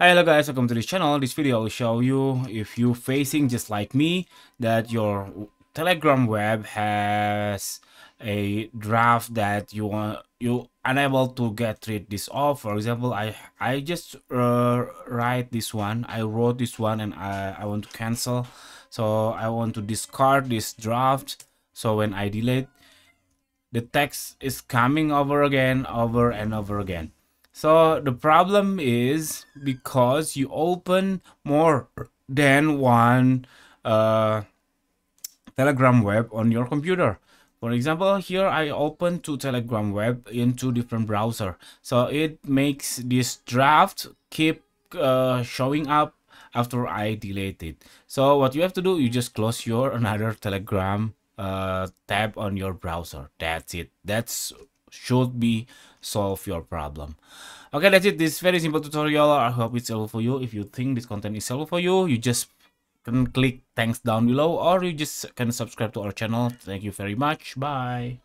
Hi hello guys welcome to this channel. This video will show you if you facing just like me that your telegram web has a draft that you want you unable to get rid this off. For example i i just uh, write this one i wrote this one and i i want to cancel. So i want to discard this draft. So when i delete the text is coming over again over and over again so the problem is because you open more than one uh, Telegram web on your computer. For example, here I open two Telegram web in two different browser. So it makes this draft keep uh, showing up after I delete it. So what you have to do, you just close your another Telegram uh, tab on your browser. That's it. That's should be solve your problem. Okay that's it. This very simple tutorial. I hope it's helpful for you. If you think this content is helpful for you you just can click thanks down below or you just can subscribe to our channel. Thank you very much. Bye